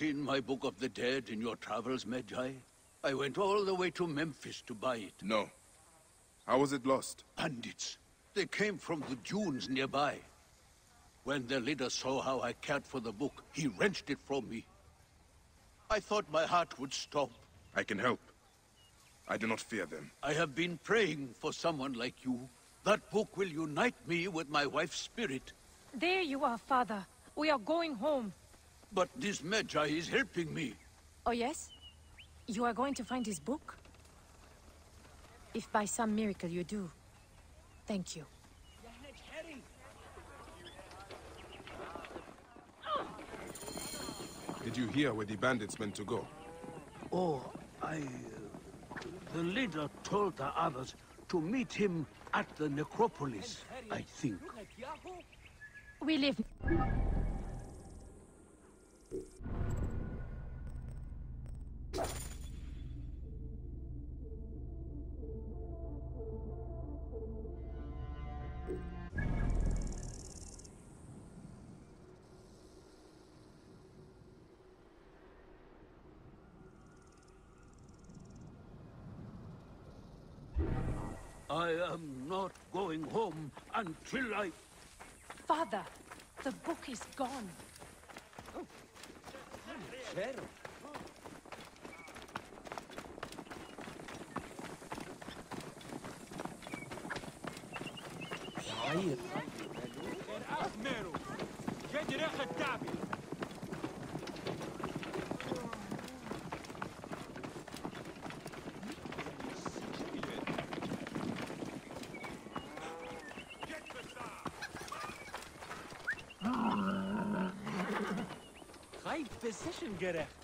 seen my Book of the Dead in your travels, Medjay? I went all the way to Memphis to buy it. No. How was it lost? Bandits. They came from the dunes nearby. When their leader saw how I cared for the book, he wrenched it from me. I thought my heart would stop. I can help. I do not fear them. I have been praying for someone like you. That book will unite me with my wife's spirit. There you are, father. We are going home. But this Medjay is helping me. Oh, yes? You are going to find his book? If by some miracle you do, thank you. Did you hear where the bandits meant to go? Oh, I... Uh, the leader told the others to meet him at the necropolis, I think. We live... I am not going home until I... Father, the book is gone. Oh. Get your head down. Position gerecht. Hey,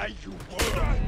Die, you worm!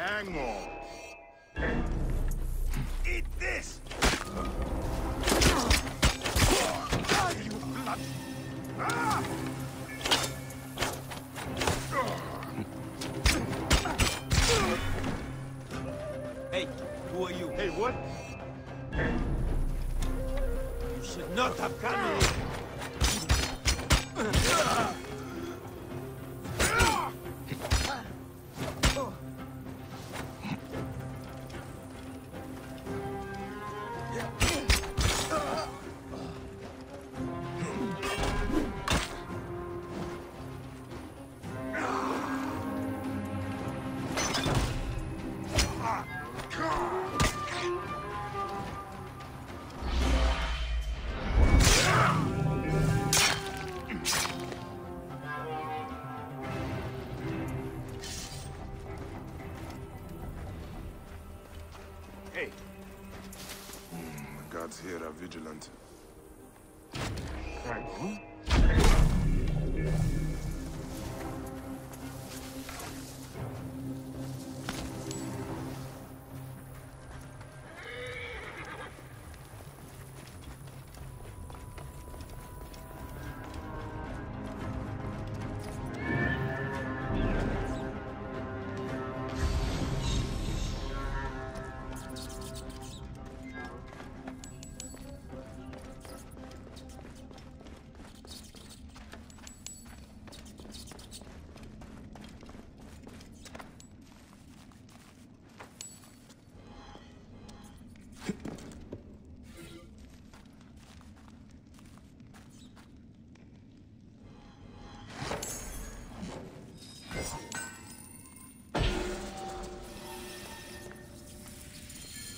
Hang on. Eat this! You blood! Ah! Hey, who are you? Hey, what? You should not have come here! Ah! Guards here are vigilant.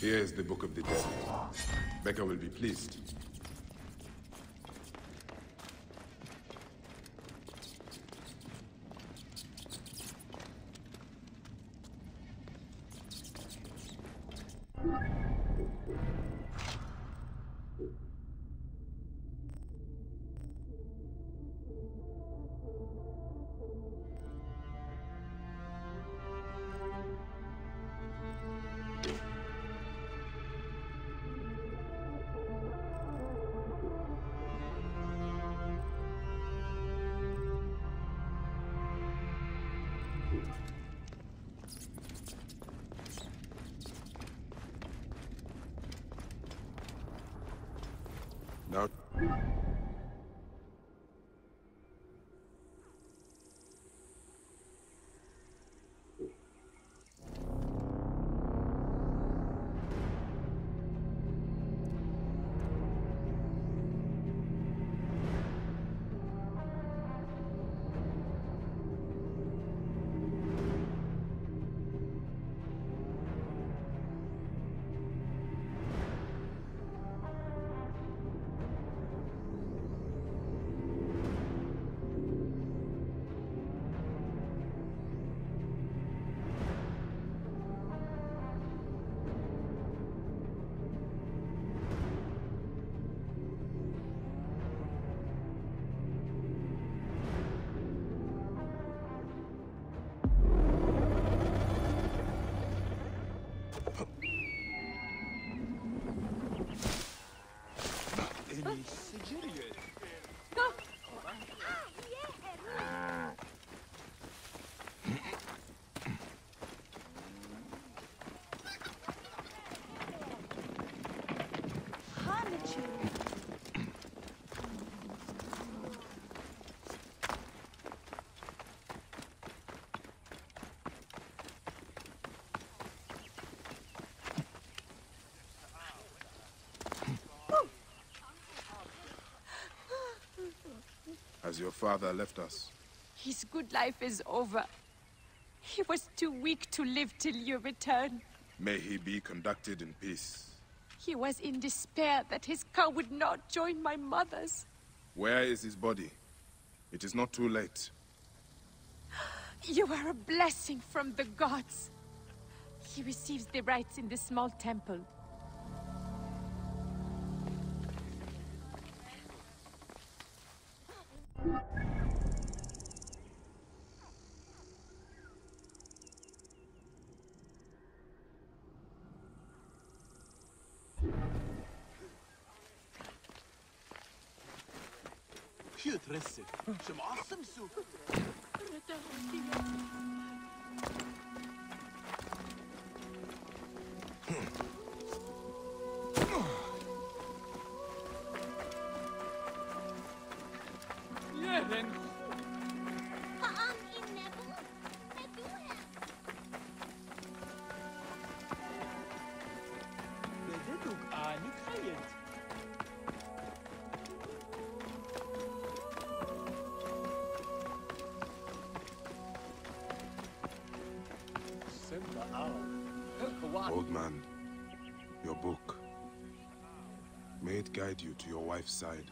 Here is the Book of the Dead. Becca will be pleased. Now, any Sigirian? Has your father left us? His good life is over. He was too weak to live till you return. May he be conducted in peace. He was in despair that his ka would not join my mother's. Where is his body? It is not too late. You are a blessing from the gods. He receives the rites in the small temple. Cute recipe. Some awesome soup. Guide you to your wife's side.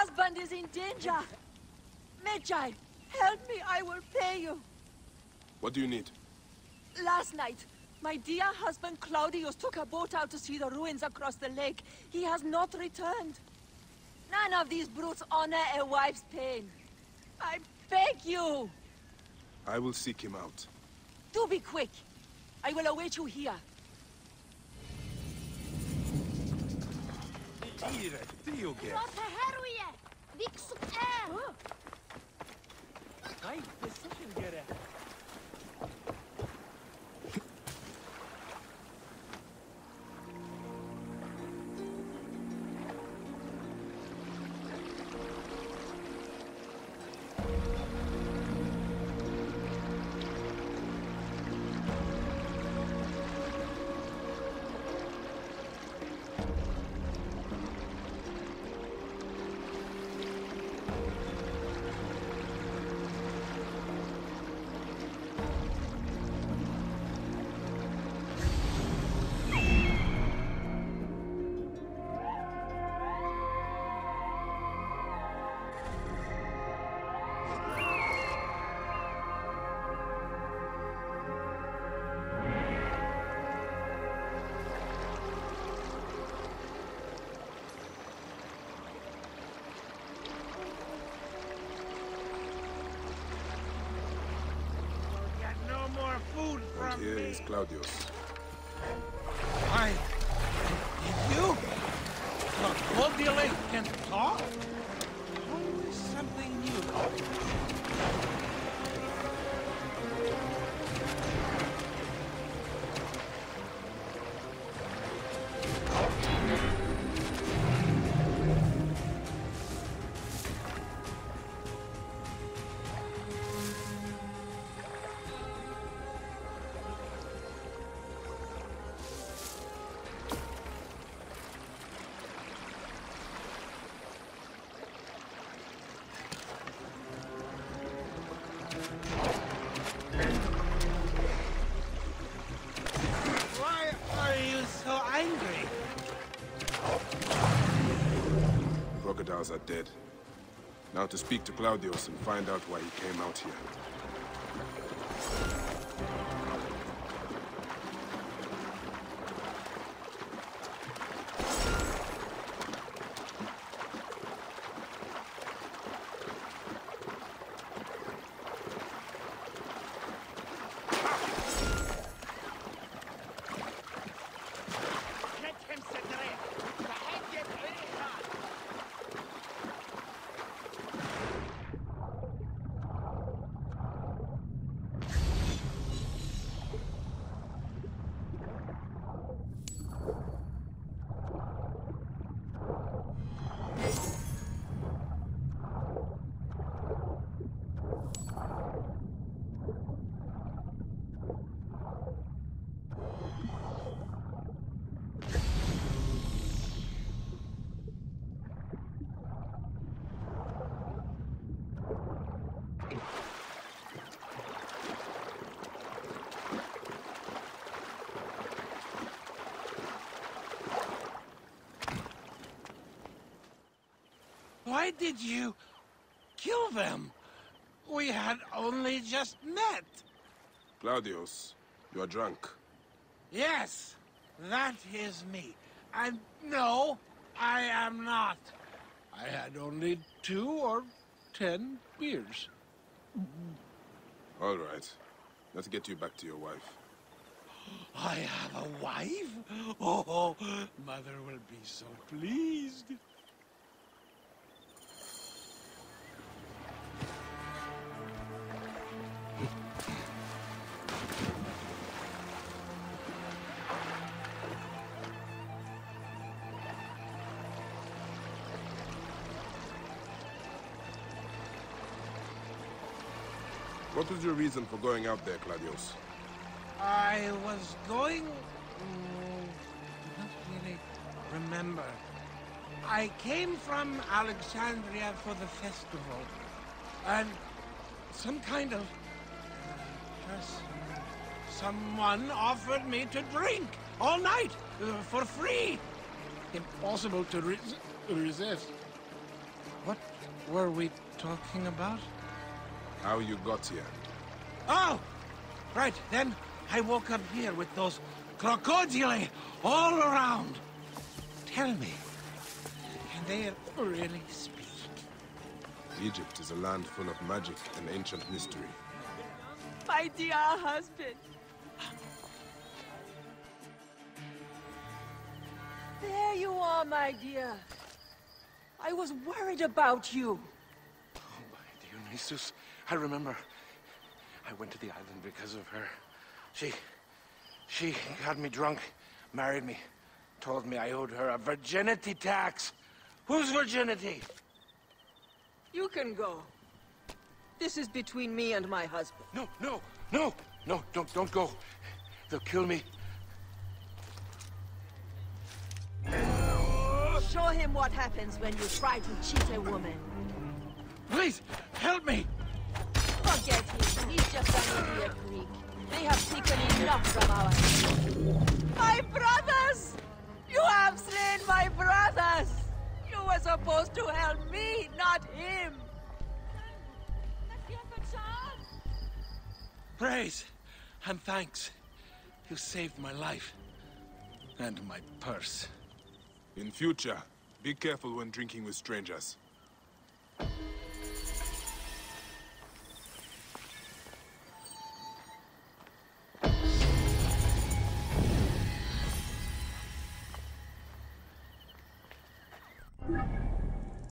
Husband is in danger! Medjay, help me, I will pay you. What do you need? Last night, my dear husband Claudius took a boat out to see the ruins across the lake. He has not returned. None of these brutes honor a wife's pain. I beg you, I will seek him out. do be quick. I will await you here. Ire, Tioge. Rote Claudius. Did you? The Claudius can talk? Always something new. Are dead. Now to speak to Claudius and find out why he came out here. Let him sit there. The head get very hot. Why did you kill them? We had only just met. Claudius, you are drunk. Yes, that is me. And no, I am not. I had only two or ten beers. All right. Let's get you back to your wife. I have a wife? Oh, oh, mother will be so pleased. What was your reason for going out there, Claudius? I was going... mm, I don't really remember. I came from Alexandria for the festival. And some kind of uh, person, someone offered me to drink all night uh, for free. Impossible to res resist. What were we talking about? How you got here? Oh! Right, then I woke up here with those crocodile all around. Tell me, can they really speak? Egypt is a land full of magic and ancient mystery. My dear husband. There you are, my dear. I was worried about you. Oh, my Dionysus, I remember. I went to the island because of her. She... she got me drunk, married me, told me I owed her a virginity tax. Whose virginity? You can go. This is between me and my husband. No, no, no, no, don't, don't go. They'll kill me. Show him what happens when you try to cheat a woman. Please, help me! Forget him. He's just an idiot Greek. They have taken enough from our people. My brothers! You have slain my brothers! You were supposed to help me, not him! Praise and thanks. You saved my life. And my purse. In future, be careful when drinking with strangers.